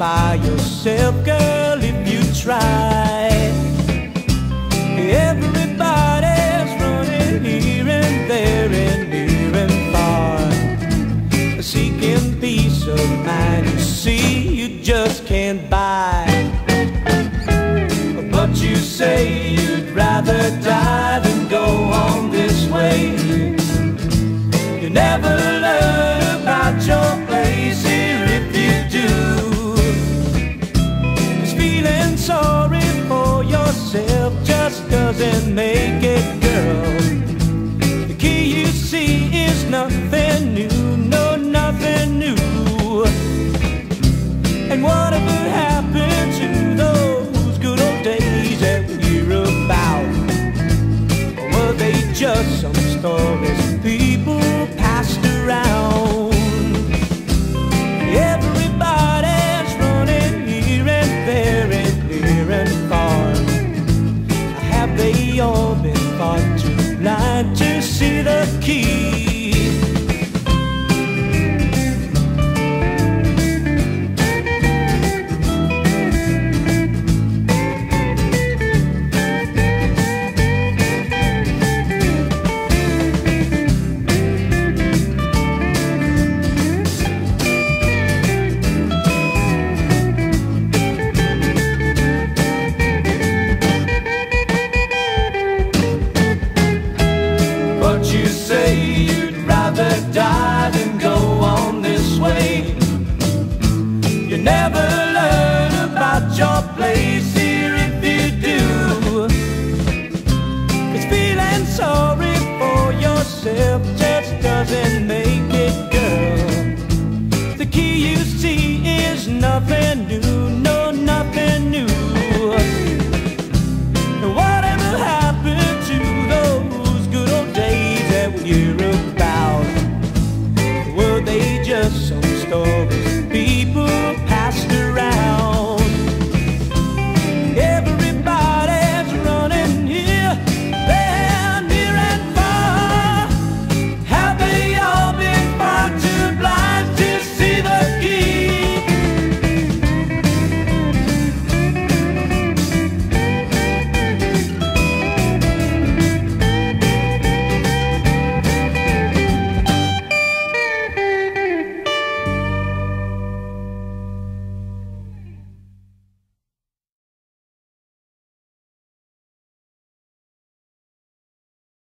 by yourself, girl, if you try. Everybody's running here and there and near and far, seeking peace of mind. You see, you just can't buy. But you say you'd rather die than go on this way. You never. been far too blind to see the key. way. tell some story.